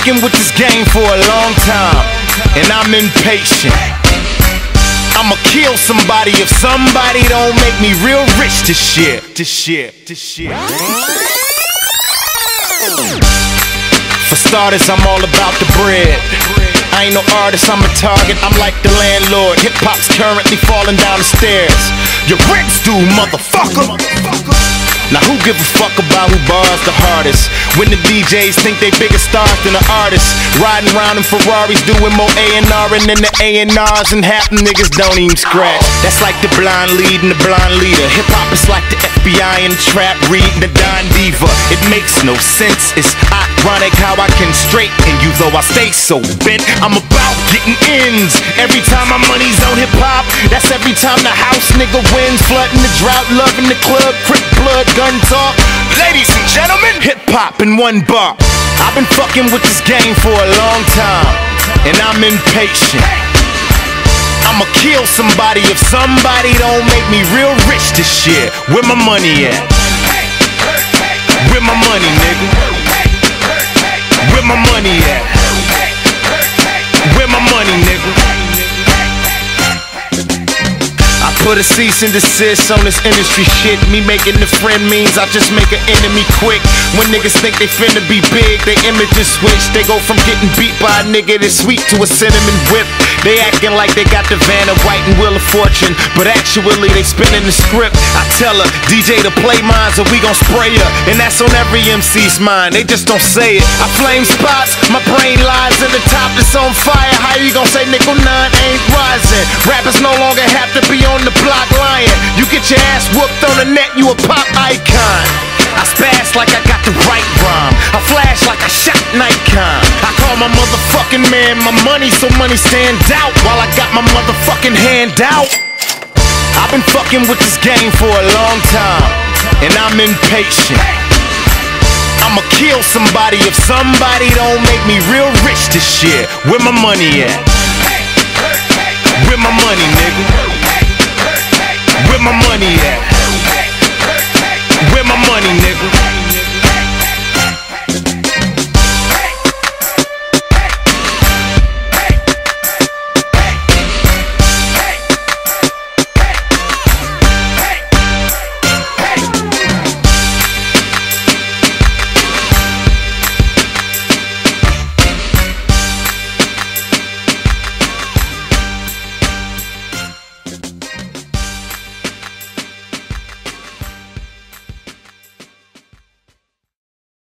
fucking with this game for a long time, and I'm impatient. I'ma kill somebody if somebody don't make me real rich this shit. This shit. This shit. For starters, I'm all about the bread. I ain't no artist, I'm a target. I'm like the landlord. Hip hop's currently falling down the stairs. Your rent's due, motherfucker. Now who give a fuck about who bars the hardest? When the DJs think they bigger stars than the artists, riding around in Ferraris, doing more A&R than the A&Rs, and half them niggas don't even scratch. That's like the blind lead and the blind leader. Hip hop is like the FBI and trap, reading the Don Diva. It makes no sense. It's ironic how I can straighten you, though I stay so bent. I'm about getting ends. Every time my money's on hip hop, that's every time the house nigga wins. Flooding the drought, loving the club, crip blood, gun talk. Ladies and gentlemen, hip hop in one bar. I've been fucking with this game for a long time, and I'm impatient. I'ma kill somebody if somebody don't make me real rich this year. Where my money at? Where my money, nigga? Where my money at? Put a cease and desist on this industry shit. Me making the friend means I just make an enemy quick. When niggas think they finna be big, they images switch. They go from getting beat by a nigga that's sweet to a cinnamon whip. They acting like they got the Vanna White and Wheel of Fortune, but actually they spinning the script. I tell her, DJ to play mines or we gon' spray her. And that's on every MC's mind, they just don't say it. I flame spots, my brain lies in the top that's on fire. Gon' say nickel nine ain't rising? Rappers no longer have to be on the block lying. You get your ass whooped on the net, you a pop icon. I spaz like I got the right rhyme. I flash like I shot Nikon. I call my motherfucking man my money so money stand out while I got my motherfucking hand out. I've been fucking with this game for a long time, and I'm impatient. I'ma kill somebody if somebody don't make me real rich this year. Where my money at? Where my money, nigga? Where my money at? Where my money, nigga?